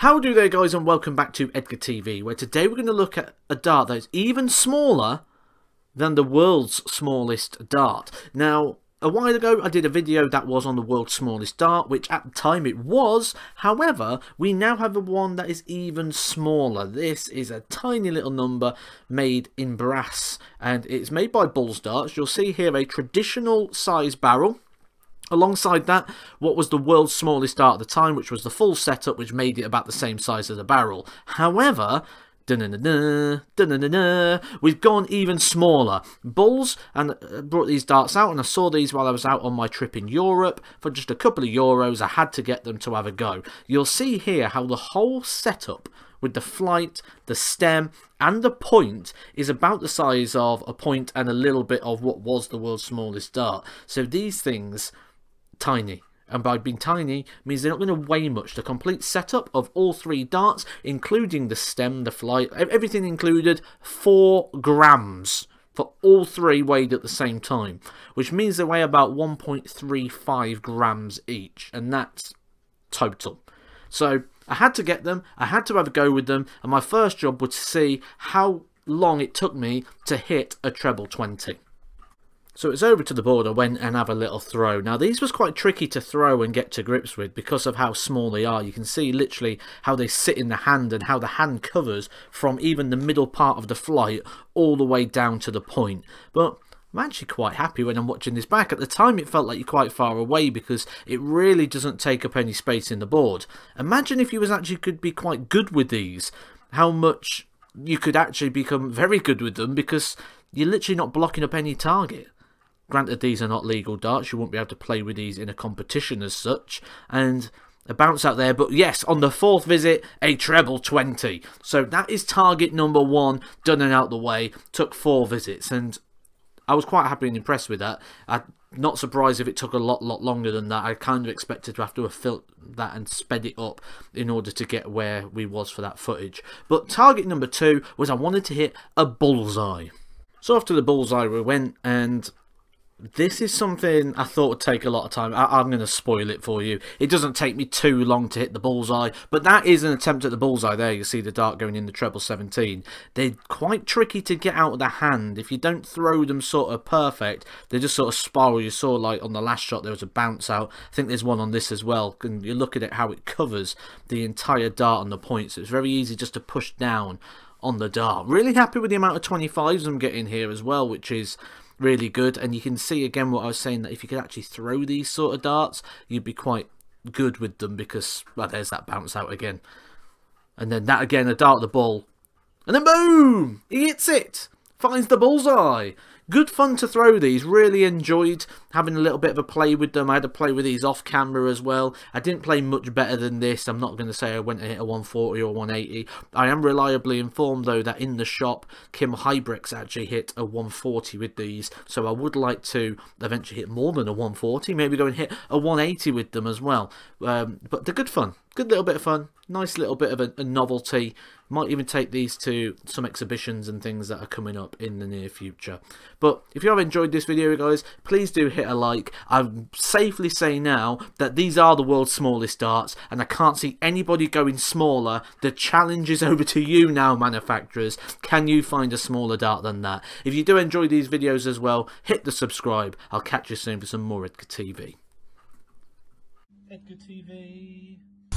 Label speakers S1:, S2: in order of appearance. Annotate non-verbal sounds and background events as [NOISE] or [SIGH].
S1: How do there guys and welcome back to Edgar TV where today we're going to look at a dart that is even smaller than the world's smallest dart. Now a while ago I did a video that was on the world's smallest dart which at the time it was. However we now have a one that is even smaller. This is a tiny little number made in brass and it's made by Bulls Darts. You'll see here a traditional size barrel Alongside that, what was the world's smallest dart at the time, which was the full setup, which made it about the same size as a barrel. However, we've gone even smaller. Bulls and uh, brought these darts out, and I saw these while I was out on my trip in Europe for just a couple of euros. I had to get them to have a go. You'll see here how the whole setup with the flight, the stem, and the point is about the size of a point and a little bit of what was the world's smallest dart. So these things tiny. And by being tiny means they're not going to weigh much. The complete setup of all three darts, including the stem, the flight, everything included, 4 grams for all three weighed at the same time, which means they weigh about 1.35 grams each, and that's total. So I had to get them, I had to have a go with them, and my first job was to see how long it took me to hit a treble 20. So it's over to the board, I went and have a little throw. Now these was quite tricky to throw and get to grips with because of how small they are. You can see literally how they sit in the hand and how the hand covers from even the middle part of the flight all the way down to the point. But I'm actually quite happy when I'm watching this back. At the time it felt like you're quite far away because it really doesn't take up any space in the board. Imagine if you was actually could be quite good with these. How much you could actually become very good with them because you're literally not blocking up any target. Granted, these are not legal darts. You won't be able to play with these in a competition as such. And a bounce out there. But yes, on the fourth visit, a treble 20. So that is target number one, done and out the way. Took four visits. And I was quite happy and impressed with that. I'm not surprised if it took a lot, lot longer than that. I kind of expected to have to have filled that and sped it up in order to get where we was for that footage. But target number two was I wanted to hit a bullseye. So after the bullseye we went and this is something I thought would take a lot of time. I am going to spoil it for you. It doesn't take me too long to hit the bullseye, but that is an attempt at the bullseye there. You see the dart going in the treble 17. They're quite tricky to get out of the hand. If you don't throw them sort of perfect, they just sort of spiral. You saw like on the last shot there was a bounce out. I think there's one on this as well. And you look at it how it covers the entire dart on the point. So it's very easy just to push down on the dart. Really happy with the amount of 25s I'm getting here as well, which is really good. And you can see again what I was saying that if you could actually throw these sort of darts, you'd be quite good with them because well, there's that bounce out again. And then that again, a dart the ball, and then boom, he hits it, finds the bullseye. Good fun to throw these. Really enjoyed having a little bit of a play with them. I had to play with these off camera as well. I didn't play much better than this. I'm not going to say I went and hit a 140 or 180. I am reliably informed though that in the shop, Kim Huybrechts actually hit a 140 with these. So I would like to eventually hit more than a 140. Maybe go and hit a 180 with them as well. Um, but they're good fun. Good little bit of fun. Nice little bit of a, a novelty. Might even take these to some exhibitions and things that are coming up in the near future. But if you have enjoyed this video, guys, please do hit a like. I'm safely say now that these are the world's smallest darts, and I can't see anybody going smaller. The challenge is [LAUGHS] over to you now, manufacturers. Can you find a smaller dart than that? If you do enjoy these videos as well, hit the subscribe. I'll catch you soon for some more Edgar TV.
S2: Edgar TV.